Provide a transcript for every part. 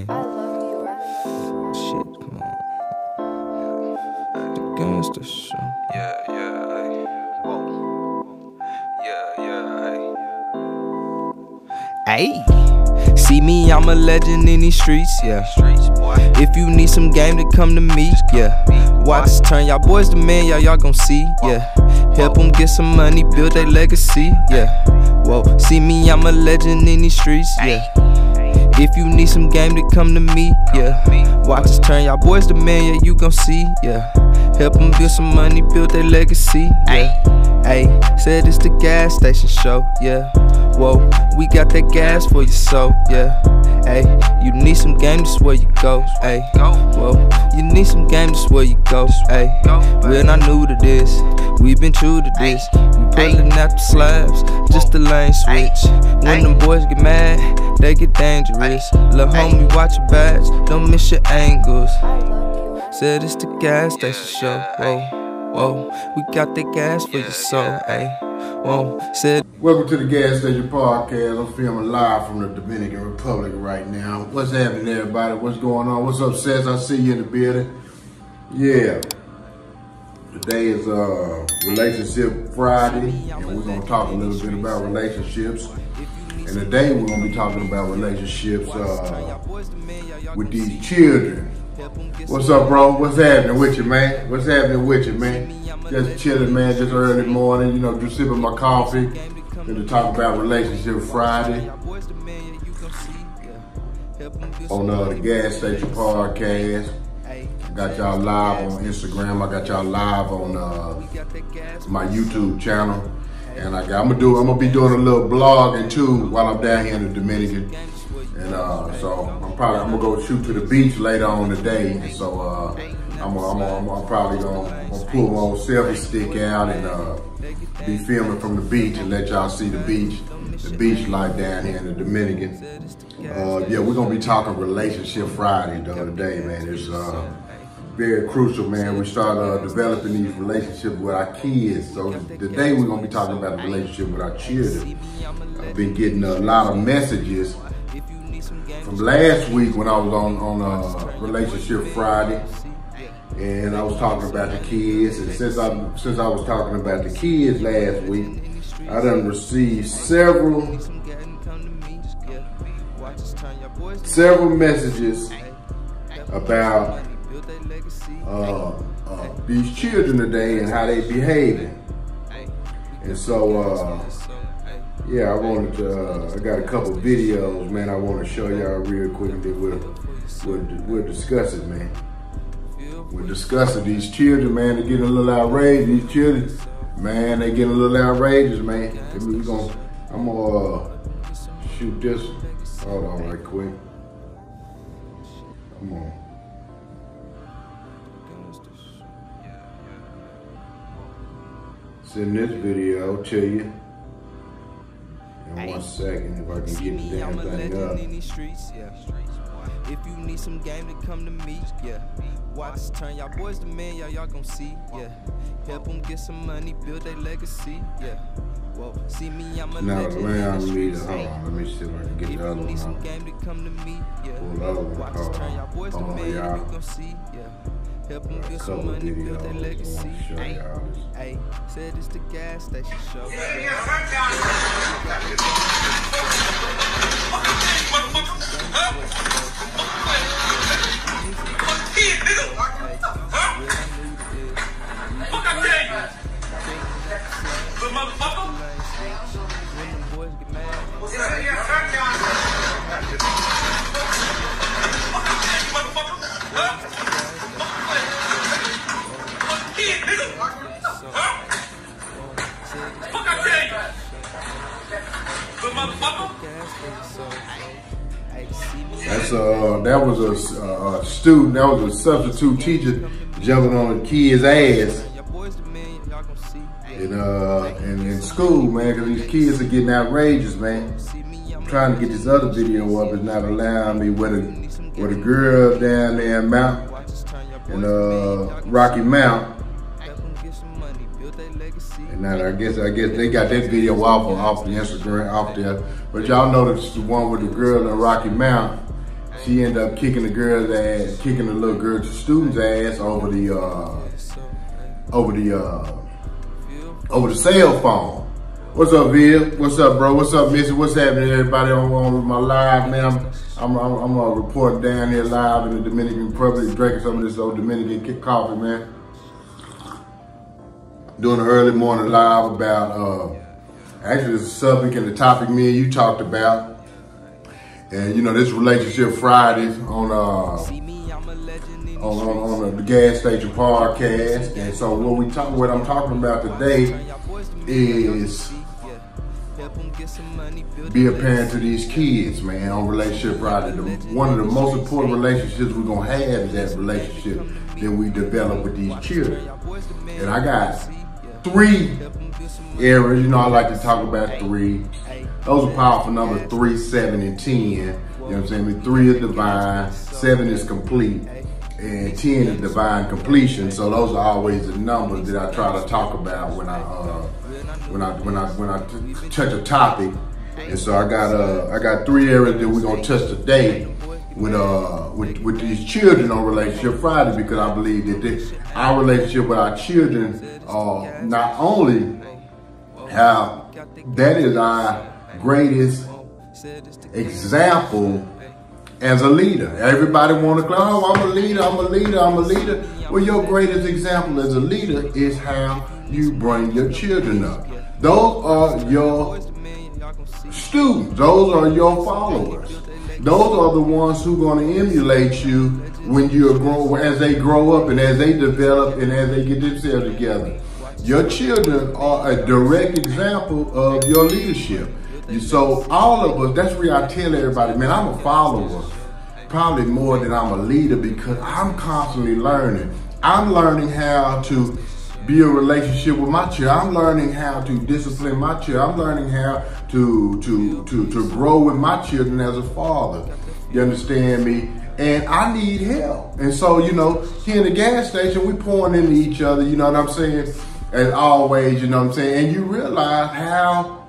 Shit, come on. The gangster show. Yeah, yeah, ay. Whoa. Yeah, yeah, ay. Ayy. See me, I'm a legend in these streets, yeah. Streets, boy. If you need some game to come to me, yeah. Watch us turn y'all boys to men, y'all y'all gon' see, yeah. Help them get some money, build their legacy, yeah. Whoa, see me, I'm a legend in these streets, yeah. If you need some game to come to me, yeah. Watch us turn y'all boys to men, yeah, you gon' see, yeah. Help them build some money, build their legacy, yeah. Ayy, said it's the gas station show, yeah. Whoa, we got that gas for your soul, yeah. Ayy, you need some game, this where you go, ayy. Whoa, you need some game, this where you go, ayy. We're not new to this, we've been true to this. We pulling out the slabs, just the lane switch. When them boys get mad, they get dangerous. Lil' homie, watch your backs, don't miss your angles. Said it's the gas station show, whoa, whoa. We got that gas for your soul, ayy. Whoa, said Welcome to the Gas Station Podcast. I'm filming live from the Dominican Republic right now. What's happening, everybody? What's going on? What's up, Seth? I see you in the building. Yeah. Today is uh, Relationship Friday, and we're going to talk a little bit about relationships. And today we're going to be talking about relationships uh, with these children. What's up, bro? What's happening with you, man? What's happening with you, man? Just chilling, man. Just early morning, you know, just sipping my coffee. Going to talk about Relationship Friday on uh, the Gas Station Podcast. Got y'all live on Instagram. I got y'all live on uh, my YouTube channel. And I got, I'm gonna do. I'm gonna be doing a little blogging too while I'm down here in the Dominican. And uh, so I'm probably I'm gonna go shoot to the beach later on today. And so uh, I'm, gonna- I'm, gonna- I'm, I'm probably gonna, gonna pull my old selfie stick out and uh, be filming from the beach and let y'all see the beach, the beach life down here in the Dominican. Uh, yeah, we're gonna be talking relationship Friday though today, man. It's uh, very crucial, man. We start uh, developing these relationships with our kids. So today we're gonna be talking about the relationship with our children. I've been getting a lot of messages from last week when I was on on uh, Relationship Friday, and I was talking about the kids. And since I since I was talking about the kids last week, I done received several several messages about uh, uh, these children today and how they behaving. And so, uh, yeah, I wanted to, uh, I got a couple videos, man, I want to show y'all real quick and then we'll, we'll, we'll discuss it, man. We're discussing these children, man, they're getting a little outrageous, These children, man, They're getting a little outrageous, man. We're gonna, I'm gonna uh, shoot this. Hold on right quick. Come on. Send this video to you. In one second, if I can get the damn I'm a thing up. in these streets, yeah. If you need some game to come to me, yeah. Watch turn y'all boys to men, y'all y'all gon' see, yeah. Help them get some money, build their legacy, yeah. Whoa, see me, I'm a Now, legend man, I in these need streets. to, hold on, let me see if I can get If the you other need one some out. game to come to me, yeah. Pull the other one, Watch turn y'all boys to men, y'all. you gon' see, yeah. Help them A get couple some money, build videos their I legacy. want to show y'all. said it's the gas station show. When That's uh, that was a, uh, a student, that was a substitute teacher jumping on a kid's ass in uh in, in school, man, because these kids are getting outrageous, man. I'm trying to get this other video up is not allowing me with a, where the girl down there in Mount in uh Rocky Mount. And now I guess I guess they got that video off of, off the Instagram off there. But y'all know this is the one with the girl in Rocky Mount. She ended up kicking the girl's ass, kicking the little girl, student's ass over the uh, over the uh, over the cell phone. What's up, Viv? What's up, bro? What's up, Missy? What's happening, everybody on, on my live, man? I'm I'm, I'm, reporting down here live in the Dominican Republic, drinking some of this old Dominican coffee, man. Doing an early morning live about uh, actually the subject and the topic me and you talked about. And you know, this relationship Fridays on uh on, on, on the gas station podcast. And so what we talk what I'm talking about today is be a parent to these kids, man, on relationship Friday. The, one of the most important relationships we're gonna have is that relationship that we develop with these children. And I got three areas, you know, I like to talk about three. Those are powerful numbers three, seven, and ten. You know what I'm saying? Three is divine, seven is complete, and ten is divine completion. So those are always the numbers that I try to talk about when I uh, when I when I when I touch a topic. And so I got uh I got three areas that we're gonna touch today with uh with, with these children on Relationship Friday because I believe that this, our relationship with our children uh not only how that is our greatest example as a leader. Everybody want to claim, oh, I'm a leader, I'm a leader, I'm a leader. Well, your greatest example as a leader is how you bring your children up. Those are your students. Those are your followers. Those are the ones who are going to emulate you when you grow, as they grow up and as they develop and as they get themselves together. Your children are a direct example of your leadership. So all of us, that's where I tell everybody, man, I'm a follower, probably more than I'm a leader because I'm constantly learning. I'm learning how to be a relationship with my children. I'm learning how to discipline my children. I'm learning how to to to to grow with my children as a father. You understand me? And I need help. And so, you know, here in the gas station, we pouring into each other, you know what I'm saying? As always, you know what I'm saying? And you realize how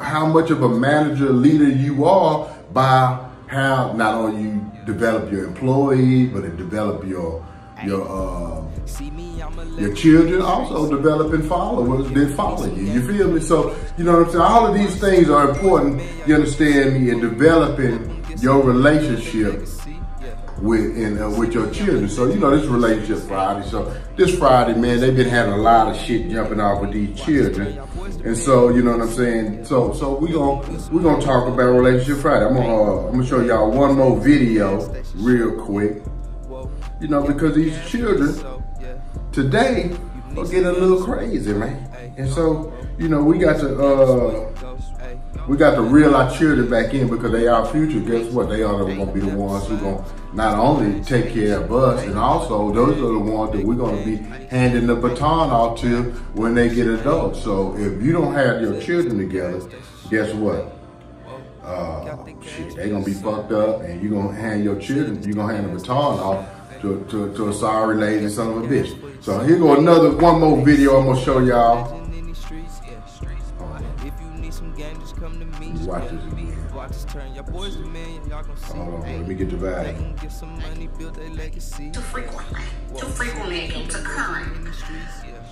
how much of a manager leader you are by how not only you develop your employee, but it develop your your uh, your children also developing followers that follow you. You feel me? So you know what I'm saying. All of these things are important. You understand me in developing your relationship with in, uh, with your children. So you know this relationship Friday. So this Friday, man, they've been having a lot of shit jumping off with these children, and so you know what I'm saying. So so we gonna we gonna talk about relationship Friday. I'm gonna uh, I'm gonna show y'all one more video real quick. You know because these children today are getting a little crazy, man. And so you know we got to. Uh, we got to reel our children back in because they are our future. Guess what? They are going to be the ones who going to not only take care of us, and also those are the ones that we're going to be handing the baton off to when they get adults. So if you don't have your children together, guess what? Uh, shit, they gonna be fucked up, and you gonna hand your children, you gonna hand the baton off to, to, to a sorry lady son of a bitch. So here go another one more video I'm gonna show y'all. Watch this again. Hold on, let me get the vibe. Too frequently. Too frequently it keeps occurring.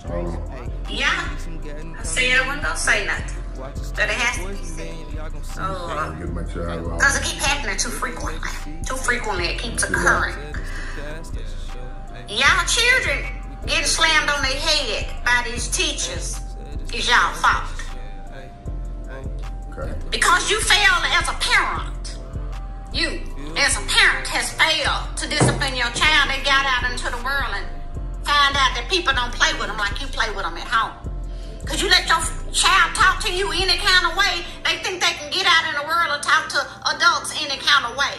Hold on. Yeah. I said I wasn't gonna say nothing. But it has to be said. So, uh, Get my child out. Because it keep happening too frequently. Too frequently it keeps occurring. Y'all children getting slammed on their head by these teachers is y'all fault. Okay. Because you failed as a parent. You, as a parent, has failed to discipline your child. They got out into the world and find out that people don't play with them like you play with them at home. Because you let your child talk to you any kind of way, they think they can get out in the world and talk to adults any kind of way.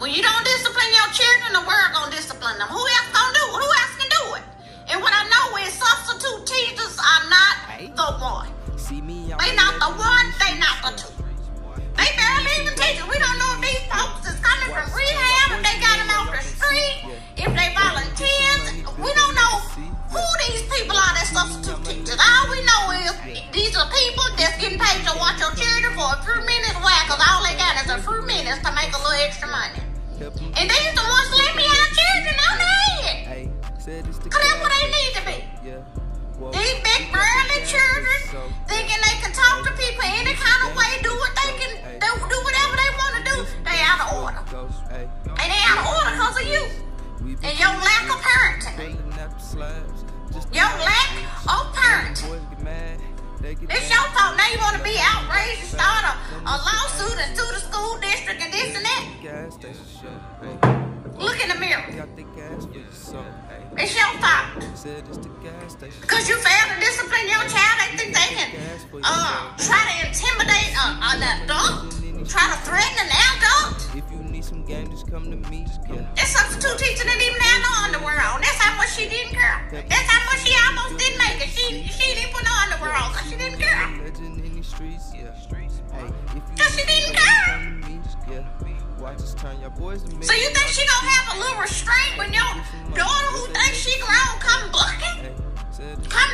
When you don't discipline your children, the world gonna discipline them. Who else gonna do? Who else can do it? And what I know is substitute teachers are not the one. They not the one, they not the two. They barely even teachers. We don't know if these folks is coming from rehab, if they got them off the street, if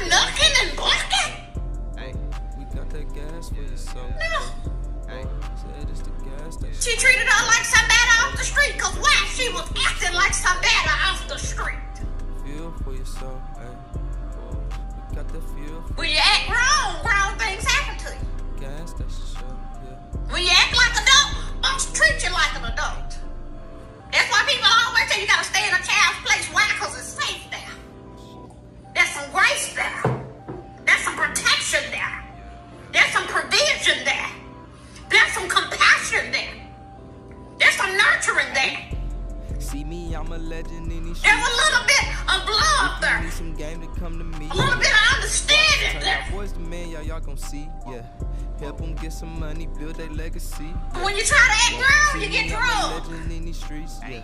knocking and? Hey, we got that gas for your soul. No. Hey, said it's the gas station. She treated her like somebody off the street. Cause why? She was acting like somebody off the street. Feel for your soul. Hey, we got that feel When you act wrong, wrong things happen to you. gas station. Yeah. When you act like an adult, folks treat you like an adult. That's why people always say you gotta stay in a child's place. Why? Cause it's safe there. There's some grace there. There's some protection there. There's some provision there. There's some compassion there. There's some nurturing there. See me, I'm a legend in these There's a little bit of love there. need some game to come to me. A little bit of understanding there. boys to men, y'all, y'all gon' see. Yeah. Help them get some money, build their legacy. When you try to act grown, you get me, I'm a drugged. legend in these streets. Yeah.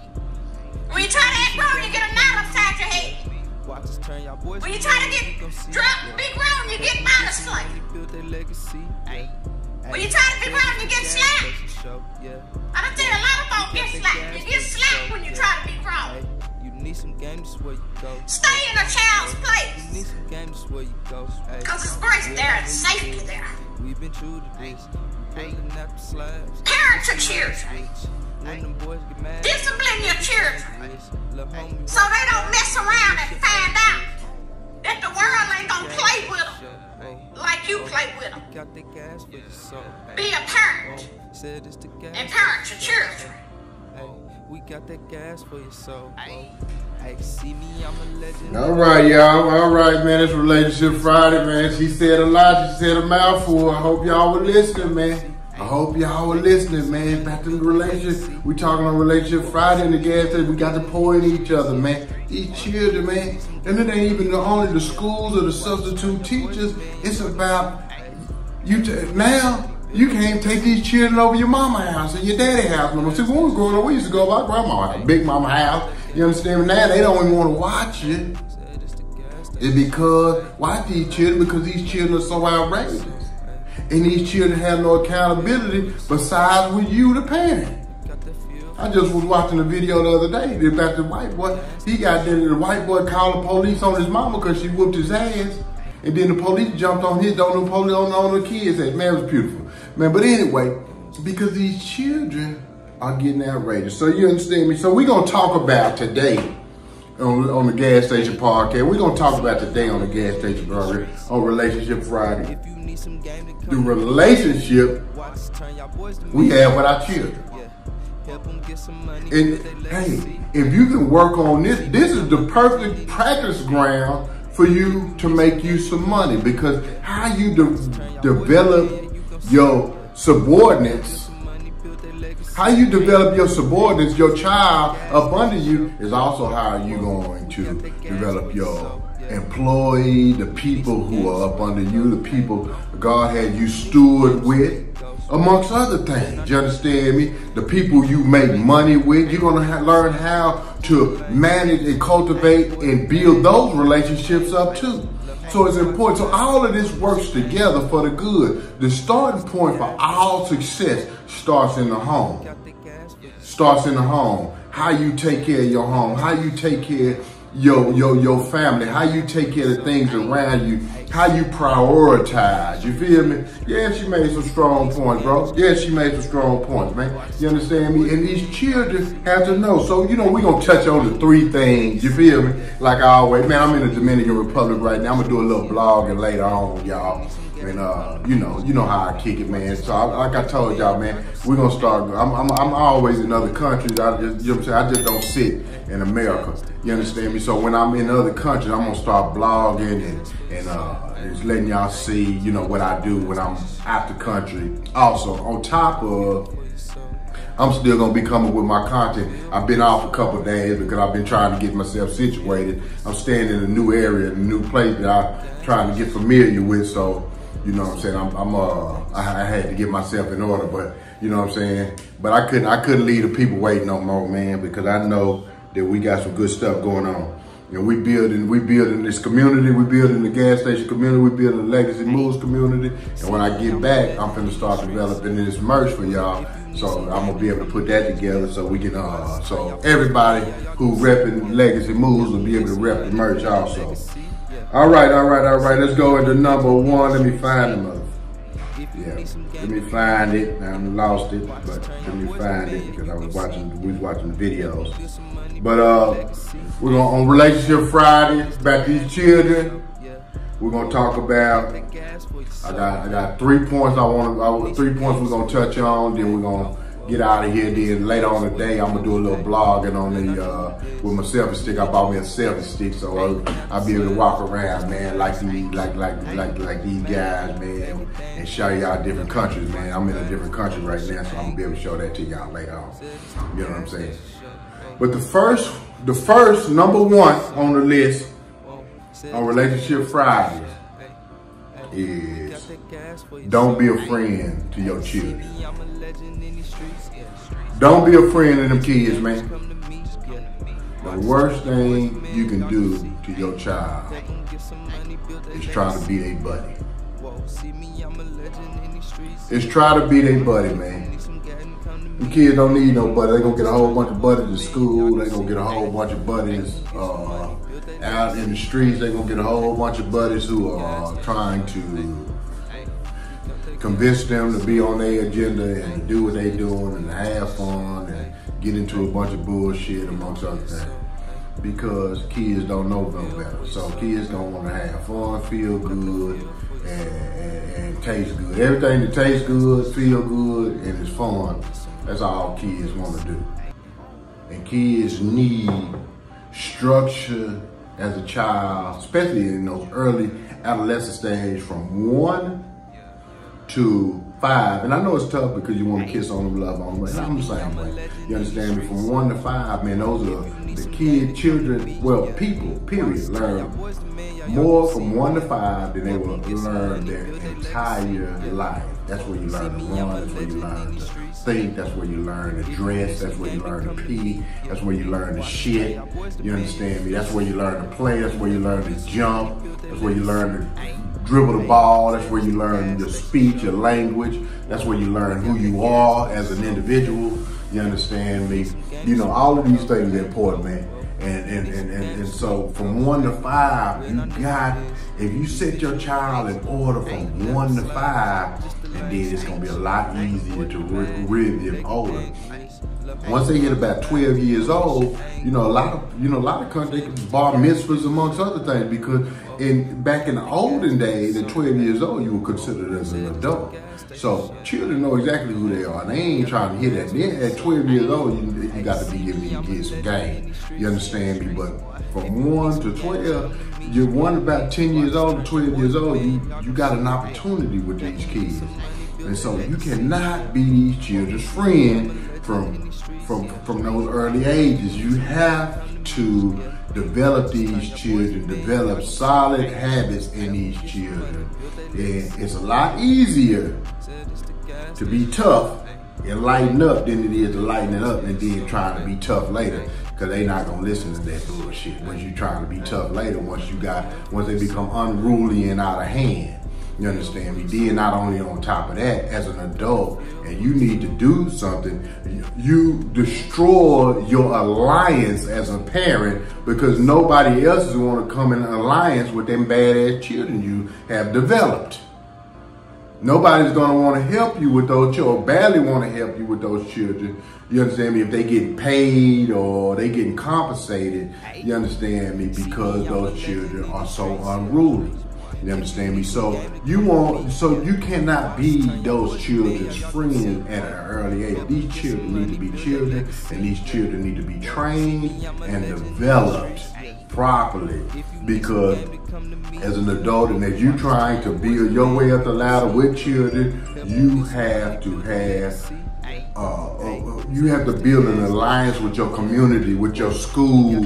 When you try to act grown, you get a knot upside your head. Watch us turn y'all boys When you try to get drunk, Yeah. be grown, you get. Money, build their legacy. When you try to be grown, you get slapped. I done seen a lot of folk get slapped. You get slapped when you try to be grown. you need some game, this where you go. Stay in a child's place. You need some game, this where you go. Cause it's grace there and safety there. We've been true to this. Building up the slabs. Parents are children. When them boys get mad. Discipline your children. bitch, lil' homie, So they don't mess around and find out that the world ain't gonna play with them like you play with them. got the gas for your soul. Be a parent Oh, said it's the and parent your children. Hey, we got that gas for your soul. Hey, hey, see me, I'm a legend. All right, y'all. All right, man. It's Relationship Friday, man. She said a lot. She said a mouthful. I hope y'all were listening, man. I hope y'all were listening, man. Back to the relationship. We talking on Relationship Friday in the gas station. We got to pour in each other, man. Each children, man. And it ain't even the, only the schools or the substitute teachers. It's about you t- now. You can't take these children over your mama house or your daddy house no more. See, when we was growing up, we used to go our grandma house, big mama house. You understand? Now they don't even want to watch it. It's because why these children? Because these children are so outrageous, and these children have no accountability besides with you, the parent. That. I just was watching a video the other day about the white boy. He got there, the white boy called the police on his mama because she whooped his ass. And then the police jumped on his, don't the police on, on the kids. Said, man, was beautiful. Man, but anyway, because these children are getting outrageous. So you understand me? So we're going to talk about today on, on the Gas Station Podcast. We're going to talk about today on the Gas Station Podcast on Relationship Friday. The relationship we have with our children. And hey, if you can work on this, this is the perfect practice ground for you to make you some money because how you de- develop your subordinates, how you develop your subordinates, your child up under you is also how you're going to develop your employee, the people who are up under you, the people God had you steward with, amongst other things. You understand me? The people you make money with, you're gonna ha- learn how to manage and cultivate and build those relationships up too. So it's important. So all of this works together for the good. The starting point for all success starts in the home starts in the home. How you take care of your home, how you take care your your your family, how you take care of things around you, how you prioritize. You feel me? Yeah, she made some strong points, bro. Yeah, she made some strong points, man. You understand me? And these children have to know. So you know, we gonna touch on the three things. You feel me? Like I always, man. I'm in the Dominican Republic right now. I'm gonna do a little blogging later on, y'all. And uh, you know, you know how I kick it, man. So I, like I told y'all, man, we're gonna start. I'm, I'm, I'm always in other countries. I just, you know what I'm saying? I just don't sit in America. You understand me? So when I'm in other countries, I'm gonna start blogging and and uh, just letting y'all see, you know, what I do when I'm out the country. Also, on top of I'm still gonna be coming with my content. I've been off a couple days because I've been trying to get myself situated. I'm staying in a new area, a new place that I'm trying to get familiar with. So you know what I'm saying? I'm, I'm uh, I, I had to get myself in order, but you know what I'm saying? But I couldn't, I couldn't leave the people waiting no more, man, because I know that we got some good stuff going on. And we building, we building this community, we building the gas station community, we building the Legacy Moves community. And when I get back, I'm gonna start developing this merch for y'all. So I'm gonna be able to put that together so we can, uh, so everybody who repping Legacy Moves will be able to rep the merch also. All right, all right, all right. Let's go into number one. Let me find the mother. Yeah, let me find it. I lost it, but let me find it because I was watching. We was watching the videos. But uh, we're gonna on Relationship Friday. About these children. We're gonna talk about. I got I got three points I want. Three points we're gonna touch on. Then we're gonna get out of here. Then later on the day, I'm gonna do a little blogging on the uh, with my selfie stick. I bought me a selfie stick, so I'll, be able to walk around, man, like these, like like like like these guys, man, and show y'all different countries, man. I'm in a different country right now, so I'm gonna be able to show that to y'all later on. You know what I'm saying? But the first, the first number one on the list on Relationship Fridays is don't be a friend to your children. Don't be a friend of them kids, man. The worst thing you can do to your child is try to be their buddy. It's try to be their buddy, man. Them kids don't need no buddy. They gonna get a whole bunch of buddies in school. They gonna get a whole bunch of buddies uh, out in the streets. They gonna get a whole bunch of buddies who are trying to convince them to be on their agenda and do what they're doing and have fun and get into a bunch of bullshit amongst other things. Because kids don't know no better. So kids don't want to have fun, feel good, and, and, and taste good. Everything that tastes good, feel good, and is fun, that's all kids want to do. And kids need structure as a child, especially in those early adolescent stage from one to five. And I know it's tough because you want to kiss on them, love on them, but I'm the same way. You understand me? From one to five, man, those are the kid, children, well, people, period, learn more from one to five than they will learn their entire life. That's where you learn to run, that's where you learn to think, that's where you learn to dress, that's where you learn to pee, that's where you learn to shit. You understand me? That's where you learn to play, that's where you learn to jump, that's where you learn to dribble the ball. That's where you learn your speech, your language. That's where you learn who you are as an individual. You understand me? You know, all of these things are important, man. And, and, and, and, and so from one to five, you got, if you set your child in order from one to five, and then it's to be a lot easier to rear them older. Once they get about 12 years old, you know, a lot of, you know, a lot of countries, bar mitzvahs amongst other things because in back in the olden days, at 12 years old, you were considered as an adult. So children know exactly who they are. They ain't trying to hear that. Then at 12 years old, you, you got to be giving these kids some game. You understand me? But from 1 to 12, you're one about 10 years old to 12 years old, you, you got an opportunity with these kids. And so you cannot be these children's friend from from from those early ages. You have to develop these children, develop solid habits in these children. And it's a lot easier to be tough and lighten up than it is to lighten it up and then trying to be tough later. Cause they not gonna listen to that bullshit once you trying to be tough later, once you got once they become unruly and out of hand. You understand me? Then not only on top of that, as an adult, and you need to do something, you destroy your alliance as a parent because nobody else is going to come in alliance with them badass children you have developed. Nobody's gonna want to help you with those children, badly want to help you with those children. You understand me? If they get paid or they getting compensated, you understand me? Because those children are so unruly. You understand me? So you want, so you cannot be those children's friend at an early age. These children need to be children, and these children need to be trained and developed properly because as an adult and as you're trying to build your way up the ladder with children, you have to have uh, uh, you have to build an alliance with your community, with your school,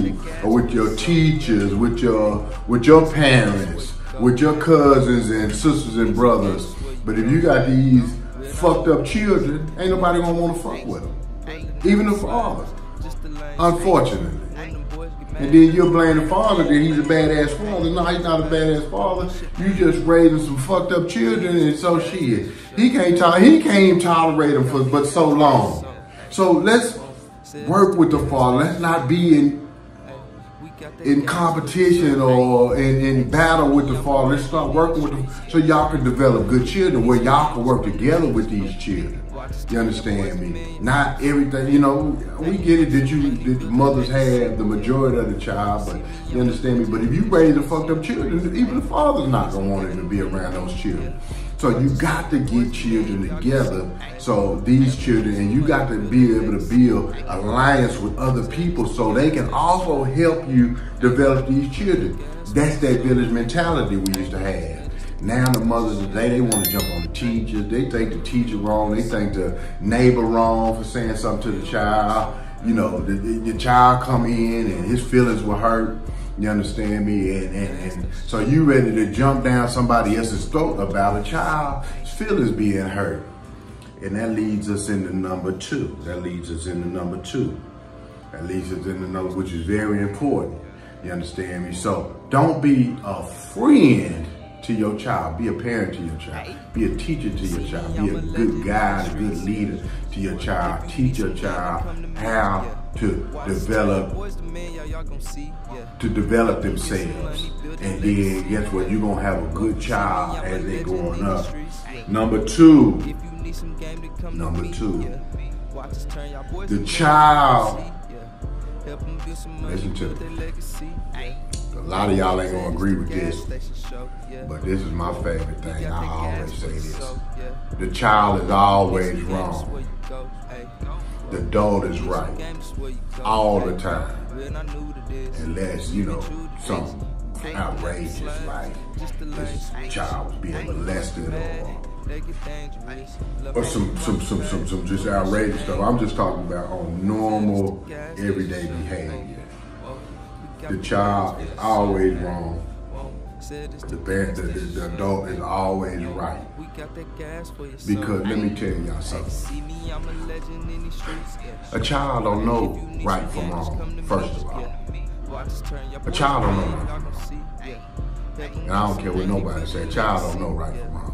or with your teachers, with your with your parents, with your cousins and sisters and brothers. But if you got these fucked up children, ain't nobody gonna want to fuck with them, even the father. Unfortunately. And then you're blaming the father that he's a badass father. No, he's not a badass father. You just raising some fucked up children and so shit. He can't he can't tolerate them for but so long. So let's work with the father. Let's not be in in competition or in, in battle with the father. Let's start working with them so y'all can develop good children where y'all can work together with these children. You understand me? Not everything, you know, we get it that you that the mothers have the majority of the child, but you understand me? But if you raise the fucked up children, even the father's not gonna want him to be around those children. So you got to get children together. So these children, and you got to be able to build alliance with other people so they can also help you develop these children. That's that village mentality we used to have. Now the mothers today, they want to jump on the teacher. They think the teacher wrong. They think the neighbor wrong for saying something to the child. You know, the, the, the child come in and his feelings were hurt. You understand me? And, and, and so you ready to jump down somebody else's throat about a child's feelings being hurt. And that leads us into number two. That leads us into number two. That leads us into number, which is very important. You understand me? So don't be a friend to your child. Be a parent to your child. Be a teacher to your child. Be a good guide, a good leader to your child. Teach your child how to develop to develop themselves. And then guess what? You're gonna have a good child as they growing up. Number two, number two, the child. Listen to me. A lot of y'all ain't gonna agree with this, but this is my favorite thing. I always say this. The child is always wrong. The adult is right. All the time. Unless, you know, some outrageous like this child was being molested or or some some some some some just outrageous stuff. I'm just talking about on normal everyday behavior. The child is always wrong. The, parent, the, the, the adult is always right. Because let me tell y'all something. A child don't know right from wrong, first of all. A child don't know right. And I don't care what nobody say. A child don't know right from wrong.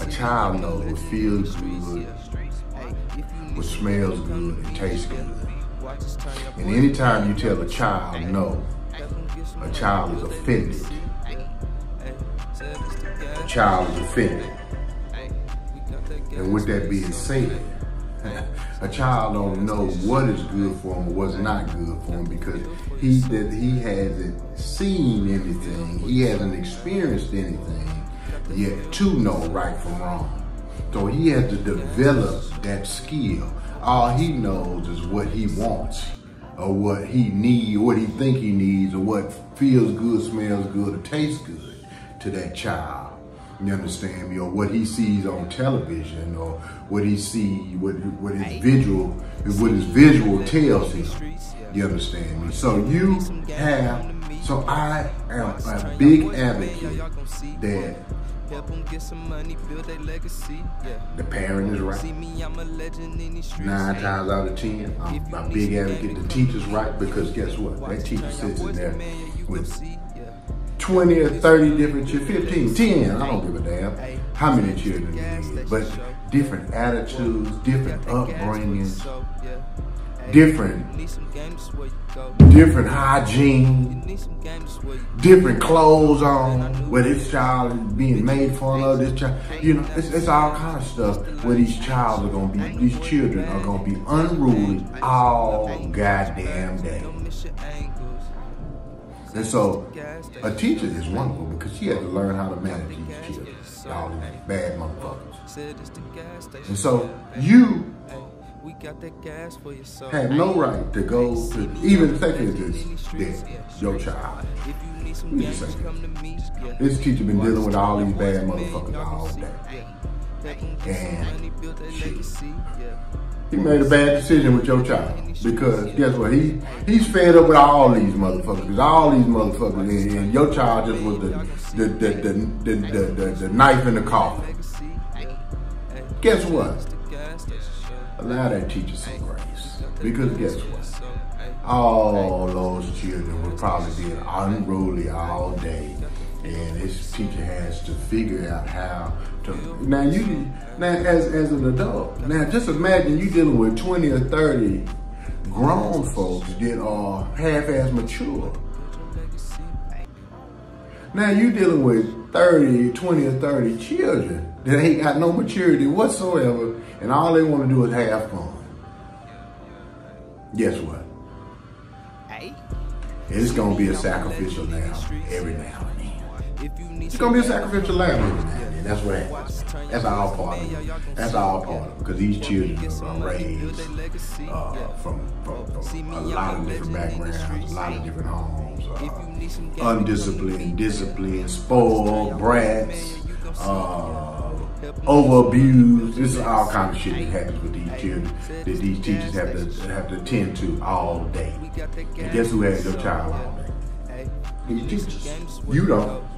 A child knows what feels good, what smells good, and tastes good. And anytime you tell a child no, a child is offended. Child is offended. And with that being said, a child don't know what is good for him or what's not good for him because he that he hasn't seen anything, he hasn't experienced anything yet to know right from wrong. So he has to develop that skill. All he knows is what he wants or what he needs, what he think he needs, or what feels good, smells good, or tastes good to that child. You understand me? Or what he sees on television, or what he sees, what what his visual, what his visual tells him. You understand me? So you have. So I am a big advocate that the parent is right. Nine times out of ten, I'm a big advocate. The teacher's right because guess what? That teacher sits in there with 20 or 30 different children, 15, 10, I don't give a damn how many children you need, but different attitudes, different upbringings, different, different hygiene, different clothes on, where this child is being made fun of, this child, you know, it's, it's all kind of stuff where these child are gonna be, these children are gonna be unruly all goddamn day. And so, a teacher is wonderful because she had to learn how to manage these children, all these bad motherfuckers. And so, you have no right to go to, even for instance, that your child. Just this. This teacher been dealing with all these bad motherfuckers all day. And shit. He made a bad decision with your child because guess what? He he's fed up with all these motherfuckers. all these motherfuckers, and, and your child just was the the the the, the, the, the, the knife in the coffin. Guess what? Allow that teacher some grace because guess what? All those children were probably being unruly all day, and this teacher has to figure out how. Now you, now as as an adult, now just imagine you dealing with twenty or thirty grown folks that are half as mature. Now you dealing with 30, 20 or 30 children that ain't got no maturity whatsoever and all they want to do is have fun. Guess what? It's gonna be a sacrificial lamb every now and then. It's gonna be a sacrificial lamb every now and. That's what happens. That's all part of it. That's all part of it. Because these children are raised uh, from, from, from a lot of different backgrounds, a lot of different homes. Uh, undisciplined, disciplined, spoiled, brats, uh, over abused. This is all kind of shit that happens with these children that these teachers have to have to attend to all day. And guess who has your child all day? These teachers. You don't.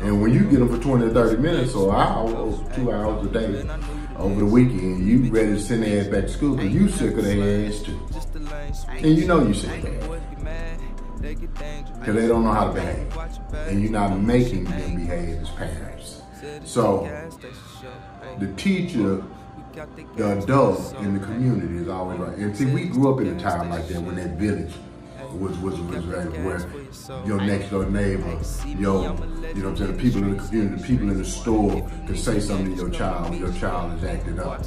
And when you get them for 20 or 30 minutes or hour or two hours a day over the weekend, you ready to send their ass back to school because you sick of their ass too. And you know you sick of their ass. Because they don't know how to behave. And you're not making them behave as parents. So the teacher, the adult in the community is always right. And see, we grew up in a time like that when that village was was was right where your next door neighbor, your you know what I'm saying, the people in the community, the people in the store can say something to your child. Your child is acting up.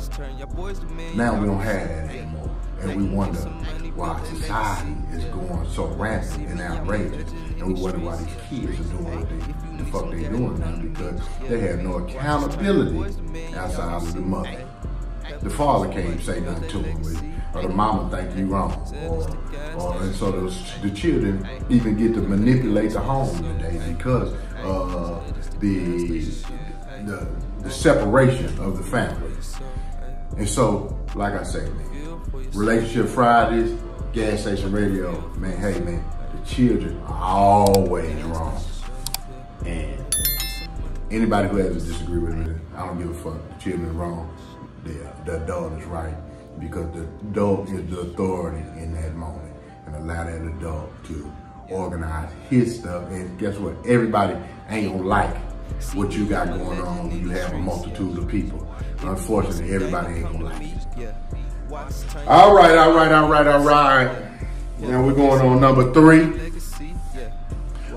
Now we don't have that anymore. And we wonder why society is going so rampant and outrageous. And we wonder why these kids are doing what they, the fuck they doing now because they have no accountability outside of the mother. The father can't say nothing to them, or the mama think you wrong, or, and so those, the children even get to manipulate the home today because uh, the, the the separation of the family. And so, like I say, man, relationship Fridays, gas station radio, man. Hey, man, the children are always wrong, and anybody who has to disagree with me, I don't give a fuck. The children are wrong. The, the adult is right because the adult is the authority in that moment and allow that adult to organize his stuff. And guess what? Everybody ain't gonna like what you got going on when you have a multitude of people. Unfortunately, everybody ain't gonna like it. All right, all right, all right, all right. Now we're going on number three.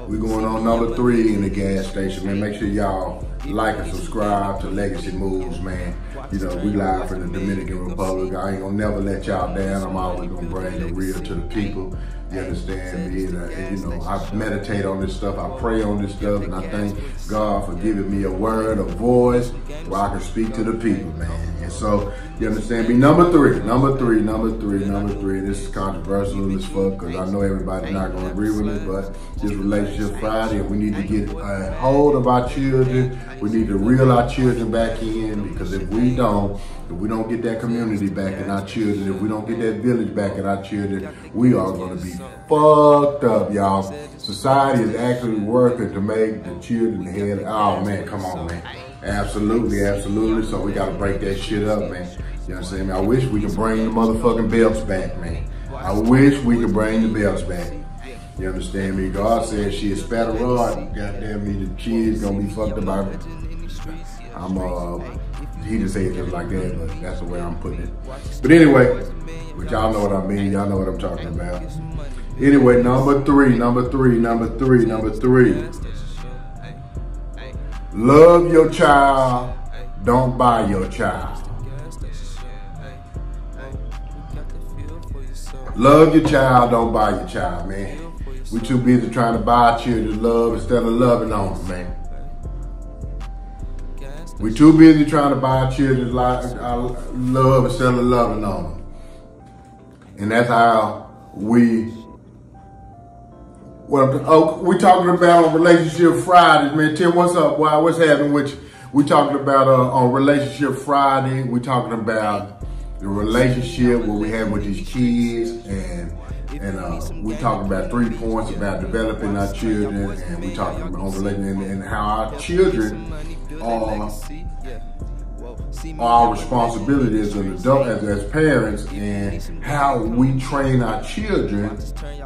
We're going on number three in the gas station, man. Make sure y'all like and subscribe to Legacy Moves, man. You know, we live from the Dominican Republic. I ain't gonna never let y'all down. I'm always gonna bring the real to the people. You understand me? And, uh, and, you know, I meditate on this stuff. I pray on this stuff. And I thank God for giving me a word, a voice, where I can speak to the people, man. And so, you understand me? Number three, number three, number three, number three. This is controversial as fuck because I know everybody's not to agree with me, but this Relationship Friday, we need to get a hold of our children. We need to reel our children back in because if we don't, if we don't get that community back in our children, if we don't get that village back in our children, we are going to be fucked up, y'all. Society is actually working to make the children head. Oh man, come on, man. Absolutely, absolutely. So we got to break that shit up, man. You know what I'm saying? I wish we could bring the motherfucking belts back, man. I wish we could bring the belts back. You understand me? God said she is spat a rod. Goddamn me, the kids gonna be fucked about it. I'm uh, he just said it like that, but that's the way I'm putting it. But anyway, but y'all know what I mean. Y'all know what I'm talking about. Anyway, number three, number three, number three, number three. Love your child. Don't buy your child. Love your child. Don't buy your child, man. We too busy trying to buy children love instead of loving on them, man. We too busy trying to buy children love instead of loving on them. And that's how we well, oh, we talking about on Relationship Fridays, man. Tim, what's up? Why? What's happening? Which we talking about uh, on Relationship Friday. We talking about the relationship what we have with these kids, and and uh, we talking about three points about developing our children, and we talking about on relating and, and how our children are uh-huh. our responsibility as an adult, as, as parents, and how we train our children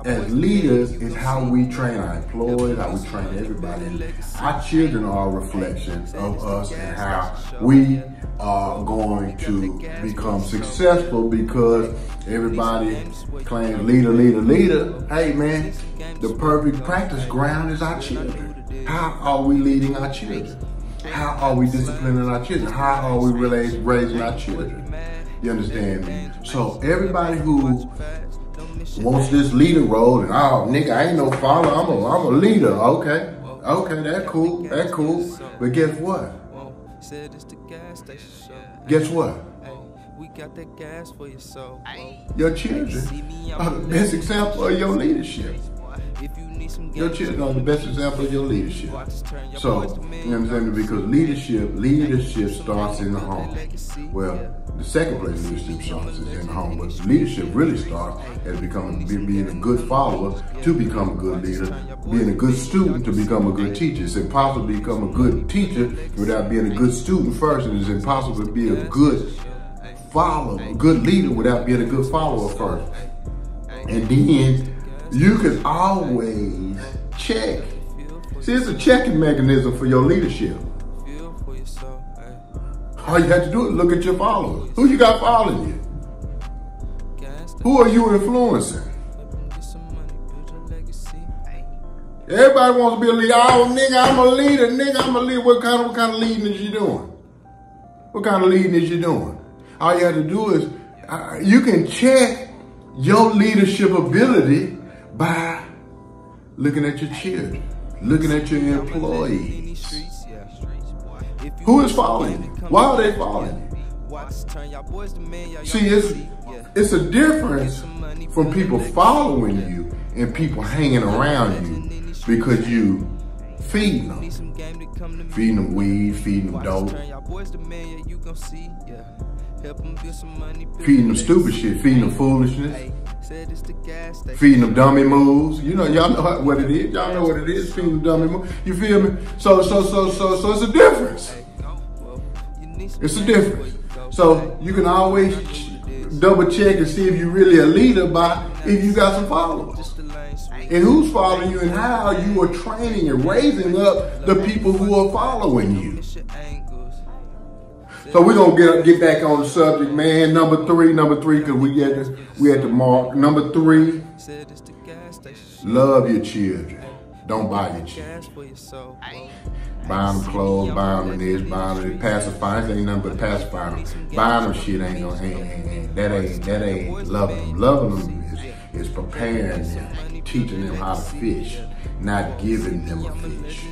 as leaders is how we train our employees, how we train everybody. And our children are a reflection of us and how we are going to become successful because everybody claims leader, leader, leader. Hey man, the perfect practice ground is our children. How are we leading our children? How are we disciplining our children? How are we really raising our children? You understand me? So everybody who wants this leader role and oh nigga, I ain't no follower, I'm a I'm a leader. Okay. Okay, that cool. That cool. But guess what? Guess what? We got that gas for your soul. Your children are the best example of your leadership. Your children are the best example of your leadership. So, you understand me? Because leadership, leadership starts in the home. Well, the second place leadership starts is in the home, but leadership really starts as becoming being a good follower to become a good leader, being a good student to become a good teacher. It's impossible to become a good teacher without being a good student first, and it's impossible to be a good follower, a good leader without being a good follower first. And then you can always check. See, it's a checking mechanism for your leadership. All you have to do is look at your followers. Who you got following you? Who are you influencing? Everybody wants to be a leader. Oh, nigga, I'm a leader. Nigga, I'm a leader. What kind of what kind of leading is you doing? What kind of leading is you doing? All you have to do is uh, you can check your leadership ability by looking at your children, looking at your employees. Who is following? Why are they y'all See, it's it's a difference from people following you and people hanging around you because you feeding them, feeding them weed, feeding them dope, Turn y'all boys to men, yeah, you gon' see, yeah. Help them build some money. build feeding them stupid shit, feeding them foolishness, feeding them dummy moves. You know, y'all know how- what it is. Y'all know what it is. Feeding them dummy moves. You feel me? So, so, so, so, so it's a difference. Well, you need some It's a difference. before you go. So you can always ch- double check and see if you're really a leader by if you got some followers. Just the lane sweet. and who's following you and how you are training and raising up the people who are following you. So we're gonna get get back on the subject, man. Number three, number three, cause we at the we at the mark. Number three, love your children. Don't buy your children. Buy them clothes, buy them this, buy them. Pacifying this ain't nothing but pacifying them. Buying them shit ain't gonna ain't, ain't, ain't that ain't that ain't loving them. Loving them is, is preparing them, teaching them how to fish, not giving them a fish.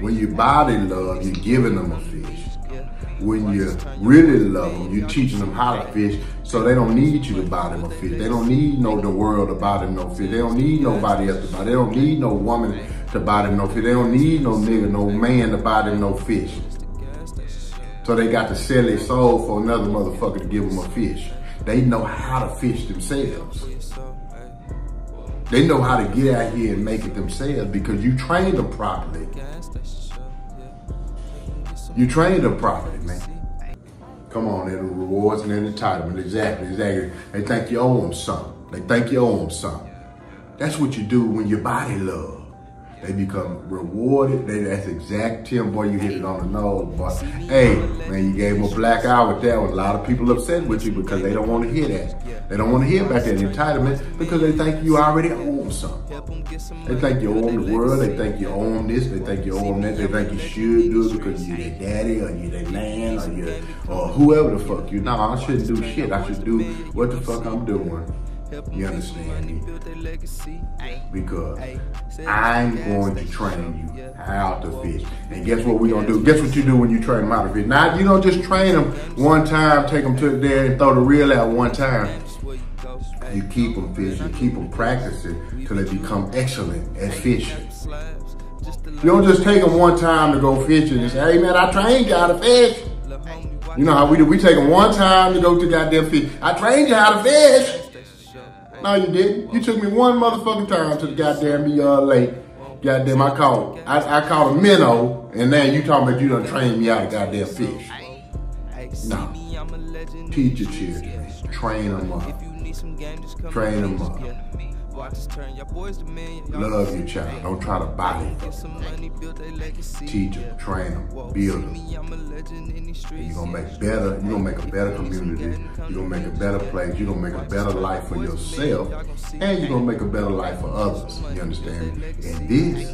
When you buy their love, you're giving them a fish. When you really love them, you're teaching them how to fish, so they don't need you to buy them a fish. They don't need no the world to buy them no fish. They don't need nobody else to buy. They don't need no woman to buy them no fish. They don't need no nigga, no man to buy them no fish. So they got to sell their soul for another motherfucker to give them a fish. They know how to fish themselves. They know how to get out here and make it themselves because you trained them properly. You trained them properly, man. Come on, they're the rewards and entitlement. Exactly, exactly. They think you owe them something. They think you owe them something. That's what you do when your body love. They become rewarded. They, that's exact Tim boy. You hit it on the nose, boy. Hey, man, you gave him a black eye with that one. A lot of people upset with you because they don't want to hear that. They don't want to hear about that entitlement because they think you already own something. They think you own the world. They think you own this. They think you own that. They think you should do it because you're their daddy or you're their man or you or whoever the fuck you. No, I shouldn't do shit. I should do what the fuck I'm doing. You understand me? Because I'm going to train you how to fish. And guess what we're going to do? Guess what you do when you train them how to fish? Now, you don't just train them one time, take them to the there and throw the reel out one time. You keep them fishing, you keep them practicing till they become excellent at fishing. You don't just take them one time to go fishing and say, hey man, I trained you how to fish. You know how we do, we take them one time to go to goddamn fish. I trained you how to fish. No, you didn't. You took me one motherfucking time to the goddamn be uh. Goddamn, I caught I, I caught a minnow, and now you talking about you done trained me how to goddamn fish. No. Teach your children. Train them up. Train them up. Love your child. Don't try to buy it. Teach them, train them, build them. You're gonna make better, you're gonna make a better community, you're gonna make a better place, you're gonna make a better life for yourself, and you're gonna make a better life for others. You understand? And this,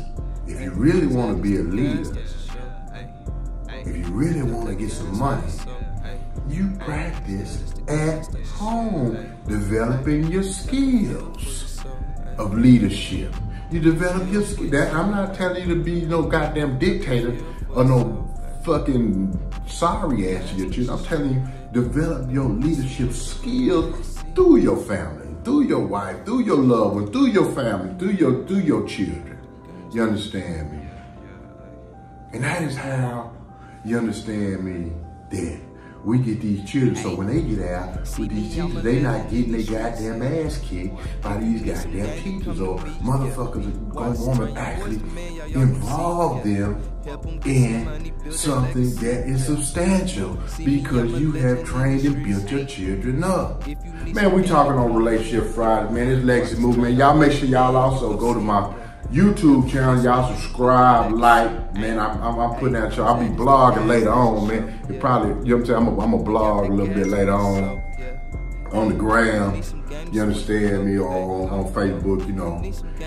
if you really wanna be a leader, if you really wanna get some money, you practice at home, developing your skills of leadership. You develop your skill. That I'm not telling you to be no goddamn dictator or no fucking sorry ass your children. I'm telling you, develop your leadership skills through your family, through your wife, through your loved one, through your family, through your through your children. You understand me? And that is how you understand me that we get these children. So when they get out with these teachers, they not getting their goddamn ass kicked by these goddamn teachers or motherfuckers gonna want to actually involve them in something that is substantial because you have trained and built your children up. Man, we talking on Relationship Friday, man. It's legacy movement. Y'all make sure y'all also go to my YouTube channel. Y'all subscribe, like, man. I'm, I'm, I'm putting out y'all. I'll be blogging later on, man. It probably, you know what I'm saying? I'm a, I'm a blog a little bit later on on the gram. You understand me? Or on, on Facebook, you know,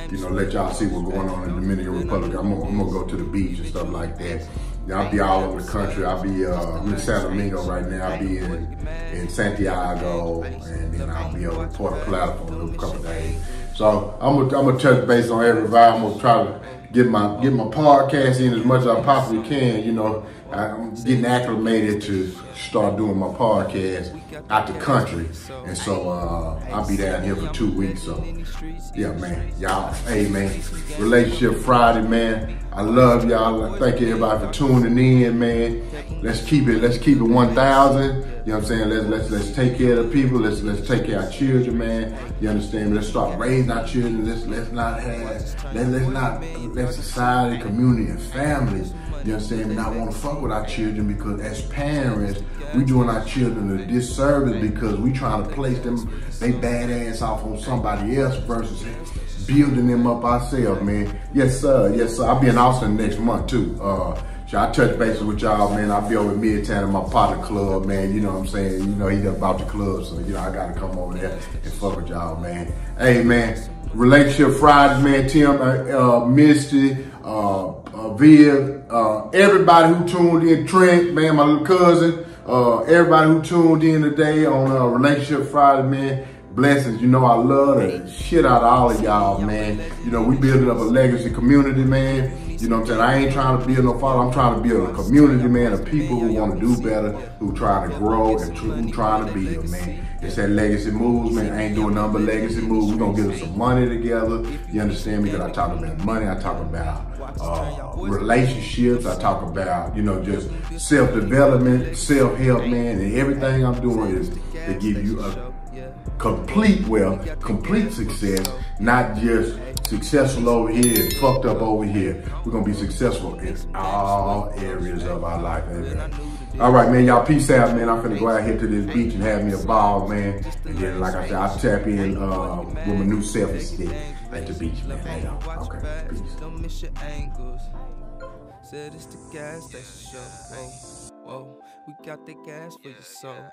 you know, let y'all see what's going on in the Dominican Republic. I'm gonna, I'm gonna go to the beach and stuff like that. I'll be all over the country. I'll be uh, in San Domingo right now. I'll be in in Santiago, and then I'll be over in Puerto Plata for a couple days. So I'm gonna I'm gonna touch base on everybody. I'm gonna try to get my get my podcast in as much as I possibly can. You know, I'm getting acclimated to start doing my podcast out the country, and so uh, I'll be down here for two weeks. So yeah, man, y'all, hey man, Relationship Friday, man. I love y'all. Thank you everybody for tuning in, man. Let's keep it. Let's keep it 1,000. You know what I'm saying? Let's let's let's take care of the people. Let's let's take care of our children, man. You understand? Let's start raising our children. Let's let's not have let let's not let society, community, and families. You understand? Not want to fuck with our children because as parents, we doing our children a disservice because we trying to place them they bad ass off on somebody else versus building them up ourselves, man. Yes, sir. Yes, sir. I'll be in Austin next month too. Uh, so I touch bases with y'all, man. I'll be over in Midtown in my partner club, man. You know what I'm saying? You know, he about the club, so you know I gotta come over there and fuck with y'all, man. Hey, man. Relationship Fridays, man. Tim, uh, uh, Misty, uh, uh, Viv, uh, everybody who tuned in, Trent, man, my little cousin, uh, everybody who tuned in today on uh, Relationship Friday, man blessings. You know, I love the shit out of all of y'all, man. You know, we building up a legacy community, man. You know what I'm saying? I ain't trying to build no father. I'm trying to build a community, man, of people who want to do better, who trying to grow and who trying to be a man. It's that legacy moves, man. I ain't doing nothing but legacy moves. We're going to get us some money together. You understand me? Because I talk about money. I talk about uh, relationships. I talk about, you know, just self-development, self-help, man. And everything I'm doing is to give you a complete wealth, complete success, not just successful over here and fucked up over here. We're gonna be successful in all areas of our life, amen. All right, man, y'all peace out, man. I'm gonna go out here to this beach and have me a ball, man. And then, like I said, I'll tap in uh, with my new selfie stick at the beach, man. Later. Okay, peace. Don't miss your angles. Said it's the gas station show. Whoa, we got the gas for your soul.